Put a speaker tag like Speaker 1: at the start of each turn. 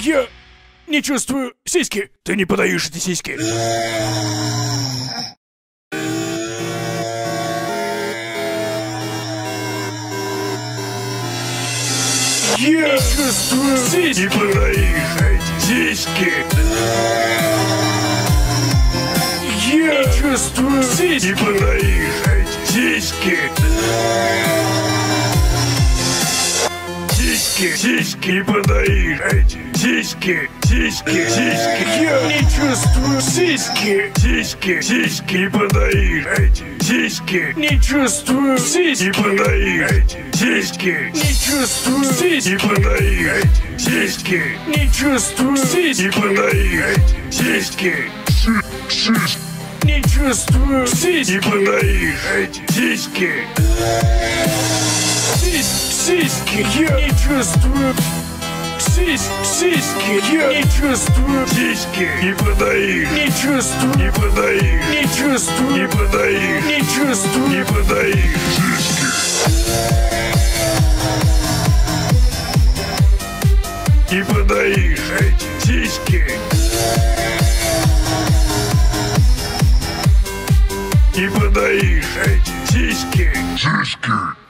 Speaker 1: Я не чувствую сиськи. Ты не подаешь эти сиськи. Я чувствую сиськи. Не подаешь эти сиськи. Я чувствую сиськи. Не подаешь эти сиськи. Сиськи, сиськи подаешь эти сиськи, сиськи, сиськи. Я не чувствую сиськи, сиськи, сиськи подаешь эти сиськи. Не чувствую сиськи подаешь эти сиськи. Не чувствую сиськи подаешь эти сиськи. Не чувствую сиськи подаешь эти сиськи. Не чувствую сиськи подаешь эти сиськи. Сись- Сиськи, я не чувствую. Сись, сиськи, я не чувствую. Сиськи, не подаешь. Не чувствую. Не подаешь. Не чувствую. Не подаешь. Не чувствую. Не подаешь. Сиськи. Не подаешь эти сиськи. Не подаешь эти сиськи. Сиськи.